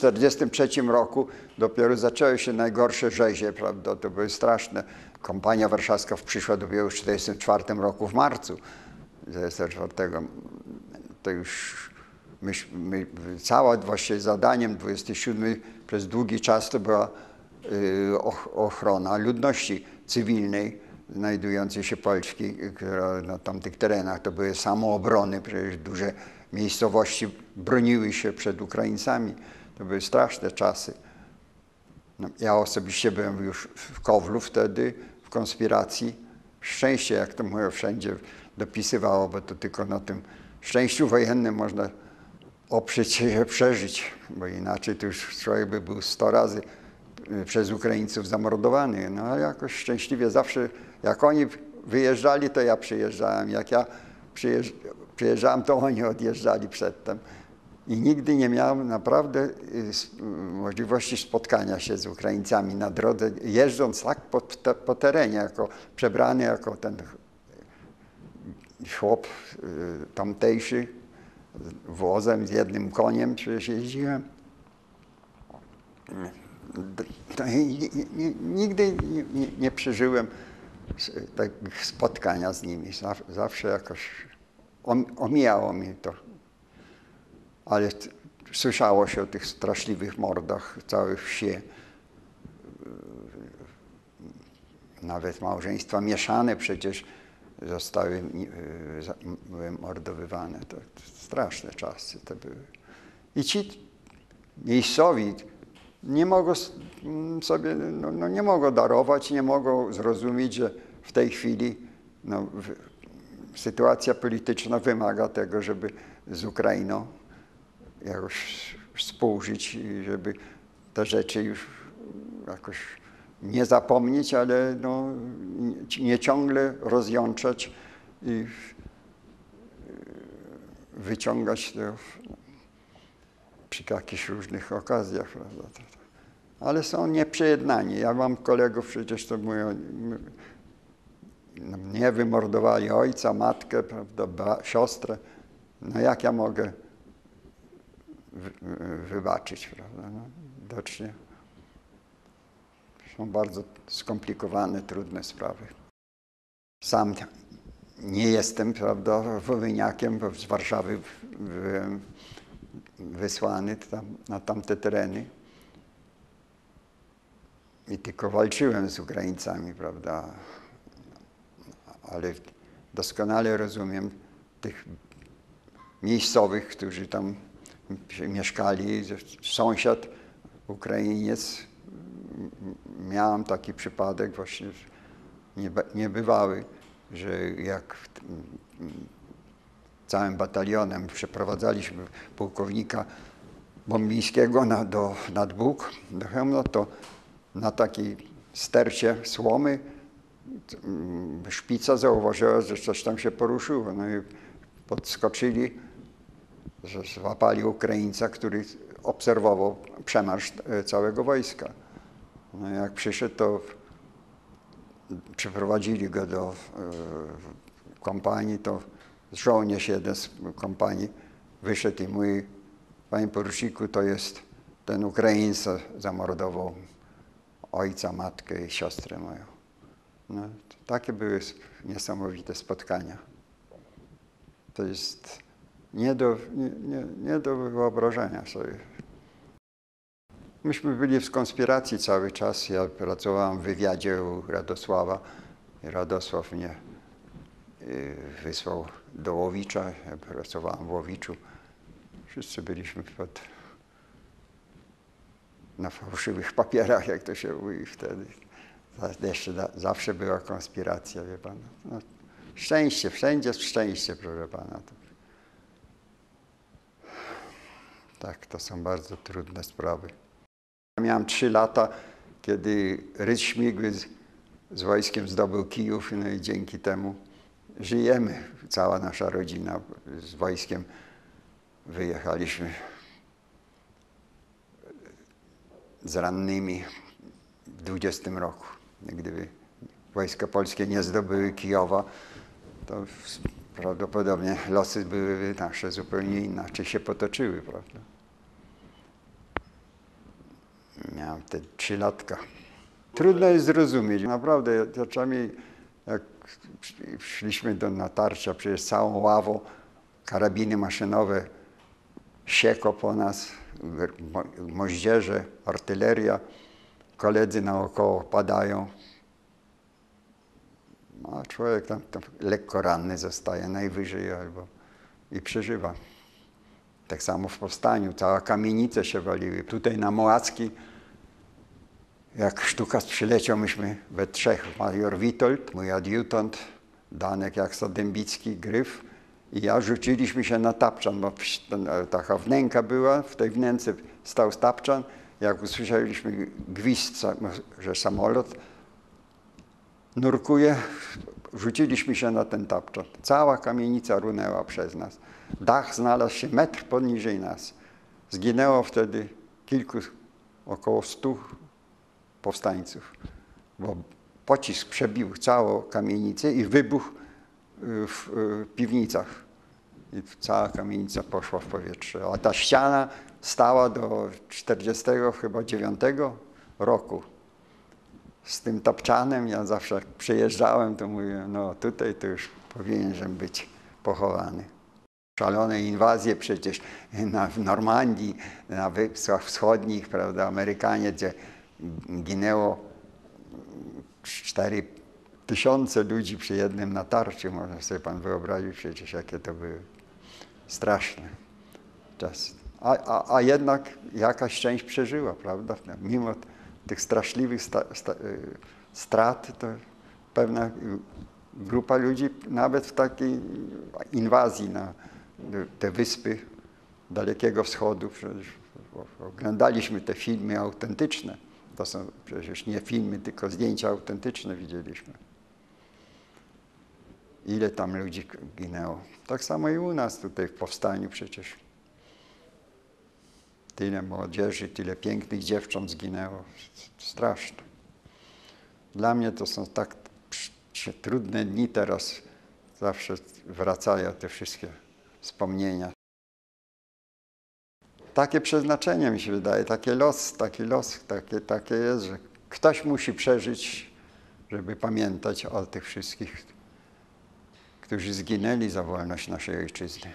1943 roku dopiero zaczęły się najgorsze rzezie, prawda? To były straszne. Kompania warszawska przyszła dopiero w 1944 roku w marcu 1944. To już my, my, cała właściwie zadaniem 27 przez długi czas to była y, ochrona ludności cywilnej znajdującej się Polski, która na tamtych terenach to były samoobrony, przecież duże miejscowości broniły się przed Ukraińcami. To były straszne czasy. No, ja osobiście byłem już w Kowlu wtedy, w konspiracji. Szczęście, jak to mówię, wszędzie dopisywało, bo to tylko na tym szczęściu wojennym można oprzeć się, przeżyć, bo inaczej to już człowiek by był sto razy y, przez Ukraińców zamordowany. No ale jakoś szczęśliwie zawsze, jak oni wyjeżdżali, to ja przyjeżdżałem. Jak ja przyjeżdżałem, to oni odjeżdżali przedtem. I nigdy nie miałem naprawdę y, możliwości spotkania się z Ukraińcami na drodze, jeżdżąc tak po, po terenie, jako przebrany jako ten chłop y, tamtejszy, wozem z jednym koniem przecież jeździłem. Nigdy nie, nie przeżyłem tak spotkania z nimi. Zawsze jakoś omijało mnie to. Ale słyszało się o tych straszliwych mordach całych wsi. Nawet małżeństwa mieszane przecież zostały mordowywane. To straszne czasy to były. I ci miejscowi nie mogą sobie, no, no nie mogą darować, nie mogą zrozumieć, że w tej chwili no, sytuacja polityczna wymaga tego, żeby z Ukrainą jakoś współżyć żeby te rzeczy już jakoś nie zapomnieć, ale no, nie ciągle rozjączać i wyciągać to przy jakichś różnych okazjach. Prawda? Ale są nieprzejednani. Ja mam kolegów przecież, to mówią, mnie wymordowali ojca, matkę, prawda, siostrę. No jak ja mogę wybaczyć, prawda? No, widocznie są bardzo skomplikowane, trudne sprawy. Sam nie jestem, prawda, wołyniakiem, bo z Warszawy byłem wysłany tam, na tamte tereny i tylko walczyłem z Ukraińcami, prawda, ale doskonale rozumiem tych miejscowych, którzy tam mieszkali, sąsiad Ukrainiec. Miałem taki przypadek właśnie niebywały, że jak całym batalionem przeprowadzaliśmy pułkownika Bombińskiego na, do, nad Bóg, do Chełmno, to na takiej stercie słomy szpica zauważyła, że coś tam się poruszyło. No i podskoczyli, że złapali Ukraińca, który obserwował przemarsz e, całego wojska. No jak przyszedł, to przeprowadzili go do e, kompanii, to żołnierz jeden z kompanii wyszedł i mówi, panie poruczniku, to jest ten Ukraińca zamordował ojca, matkę i siostrę moją. No, takie były niesamowite spotkania. To jest nie do, nie, nie, nie do wyobrażenia sobie. Myśmy byli w konspiracji cały czas. Ja pracowałem w wywiadzie u Radosława. Radosław mnie y, wysłał do Łowicza. Ja pracowałem w Łowiczu. Wszyscy byliśmy pod, na fałszywych papierach, jak to się mówi wtedy. Jeszcze zawsze była konspiracja, wie pan. No, szczęście, wszędzie szczęście, proszę pana. Tak, to są bardzo trudne sprawy. Miałem trzy lata, kiedy Rys Śmigły z, z wojskiem zdobył Kijów, no i dzięki temu żyjemy. Cała nasza rodzina z wojskiem wyjechaliśmy z rannymi w 20 roku. Gdyby wojska polskie nie zdobyły Kijowa, to prawdopodobnie losy były nasze zupełnie inaczej się potoczyły, prawda? Miałem te trzy latka. Trudno jest zrozumieć. Naprawdę, czasami jak szliśmy do natarcia przez całą ławą, karabiny maszynowe sieko po nas, mo- moździerze, artyleria, koledzy naokoło padają. A człowiek tam, tam lekko ranny zostaje najwyżej albo i przeżywa. Tak samo w powstaniu, cała kamienice się waliły. Tutaj na Mołacki, jak sztuka przyleciał, myśmy we trzech, major Witold, mój adiutant, Danek Jaksa-Dębicki, Gryf i ja rzuciliśmy się na tapczan, bo e, taka wnęka była, w tej wnęce stał tapczan. Jak usłyszeliśmy gwizd, że samolot nurkuje, rzuciliśmy się na ten tapczan. Cała kamienica runęła przez nas. Dach znalazł się metr poniżej nas. Zginęło wtedy kilku, około stu powstańców, bo pocisk przebił całą kamienicę i wybuchł y, w y, piwnicach. I cała kamienica poszła w powietrze. A ta ściana stała do 40 chyba 9 roku. Z tym tapczanem ja zawsze jak przyjeżdżałem, to mówię, no tutaj to już powinienem być pochowany. Szalone inwazje przecież na, w Normandii, na Wyspach Wschodnich, prawda, Amerykanie, gdzie ginęło 4 tysiące ludzi przy jednym natarciu. Można sobie pan wyobrazić przecież, jakie to były straszne czasy. A, a, a jednak jakaś część przeżyła, prawda? Mimo tych straszliwych sta, sta, y, strat, to pewna grupa ludzi nawet w takiej inwazji na te wyspy Dalekiego Wschodu, przecież oglądaliśmy te filmy autentyczne. To są przecież nie filmy, tylko zdjęcia autentyczne widzieliśmy. Ile tam ludzi ginęło. Tak samo i u nas tutaj w powstaniu przecież. Tyle młodzieży, tyle pięknych dziewcząt zginęło. Straszne. Dla mnie to są tak trudne dni teraz. Zawsze wracają te wszystkie wspomnienia. Takie przeznaczenie mi się wydaje, taki los, taki los, takie, takie jest, że ktoś musi przeżyć, żeby pamiętać o tych wszystkich, którzy zginęli za wolność naszej ojczyzny.